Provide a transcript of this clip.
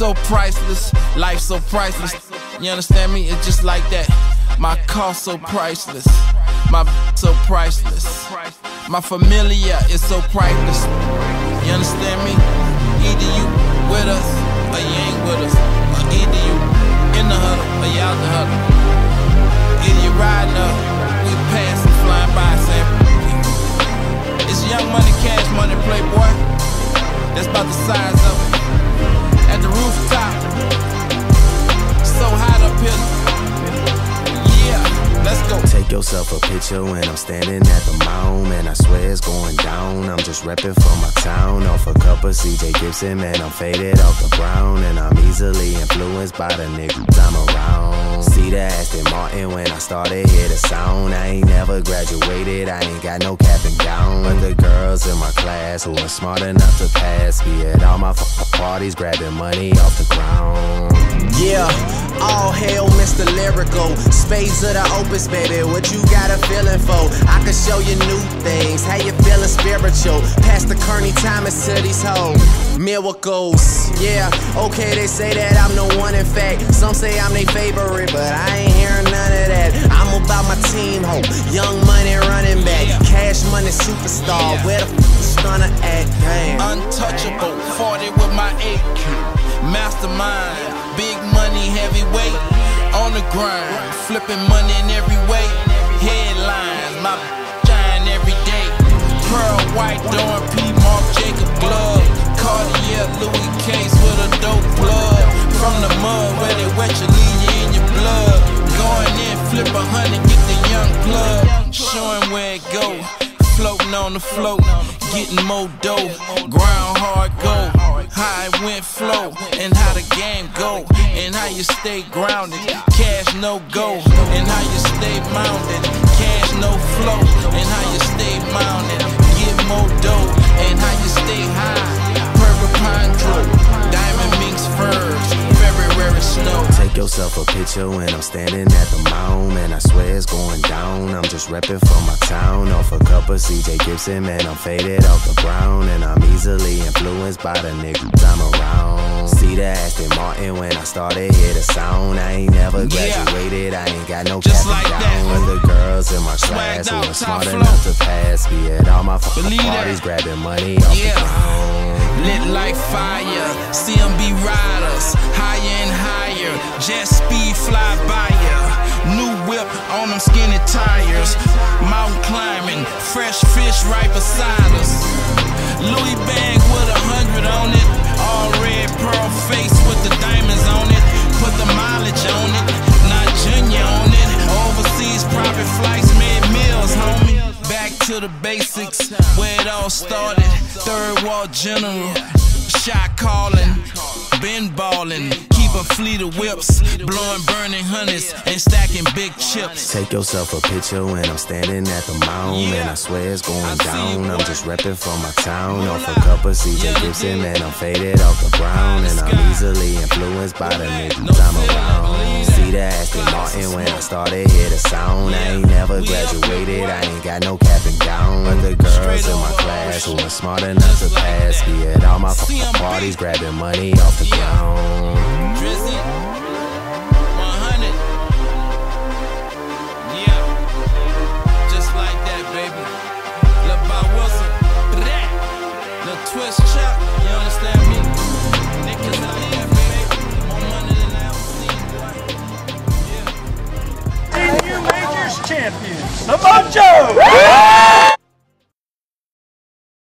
so priceless, life so priceless. You understand me? It's just like that. My car so priceless, my so priceless. My familia is so priceless. You understand me? Either you with us or you ain't with us. Or either you in the huddle or you out the huddle. Either you riding up, we passing, flying by, saying, It's young money, cash money, playboy. That's about the size of it. Take yourself a picture when I'm standing at the mound, and I swear it's going down. I'm just repping for my town. Off a cup of CJ Gibson, man, I'm faded off the brown, and I'm easily influenced by the niggas I'm around. See the Aston Martin when I started, hear the sound. I ain't never graduated, I ain't got no cap and gown. But the girls in my class who are smart enough to pass, be at all my parties, grabbing money off the ground. Yeah, all hail Mr. Lyrical. Spades of the opus, baby. What you got a feeling for? I can show you new things. How you feeling spiritual? Pass the Kearney Thomas to these hoes. Miracles. Yeah, okay, they say that I'm the one in fact. Some say I'm their favorite, but I ain't hearing none of that. I'm about my team, ho. Young money running back. Cash money superstar. Where the f is gonna act? Damn. Untouchable, 40 with my AK. Mastermind, heavyweight. On the grind, flipping money in every way. Headlines, my shine every day. Pearl white, Dom P. Marc Jacob glove. Cartier, Louis case with a dope plug. From the mud where they wet you, leave you in your blood. Going in, flip a hundred, get the young plug. Showing where it go. Floating on the float, getting more dough. Ground hard go. It went flow, and how the game go, and how you stay grounded. Cash no go, and how you stay mounted. Cash no flow, and how you stay mounted. Get more dough, and how you stay high. Drove, diamond minks furs, snow. Take yourself a picture when I'm standing at the mound, and I swear it's going down. I'm just repping for my town. Off a cup of CJ Gibson, man, I'm faded off the brown, and I'm easily influenced by the niggas I'm around. See the Aston Martin when I started, hear the sound. I ain't never Yeah. graduated, I ain't got no Just cap like that. gown. But the girls in my Swagged class who out, are smart flow. enough to pass, be at all my fucking Believe that. parties, grabbing money off Yeah. the ground. Lit like fire, CMB riders, higher and higher. Jet speed fly by ya. New whip on them skinny tires. Mountain climbing, fresh fish right beside us. Louis bag with a hundred on it. All red pearl face with the diamonds on it. Put the mileage on it, not junior on it. Overseas private flights, made meals, homie. Back to the basics, where it all started. Third wall general, shot calling, been ballin'. A fleet of whips, blowing burning hundreds and stacking big chips. Take yourself a picture when I'm standing at the mound, and I swear it's going down. I'm just repping for my town. Off a cup of CJ Gibson, man, I'm faded off the brown, and I'm easily influenced by the niggas I'm around. See the Aston Martin when I started, hear the sound. I ain't never graduated, I ain't got no cap and gown. But the girls in my class who are smart enough to pass, be at all my parties, grabbing money off the ground. Drizzy, 100. Champions, the Mojo!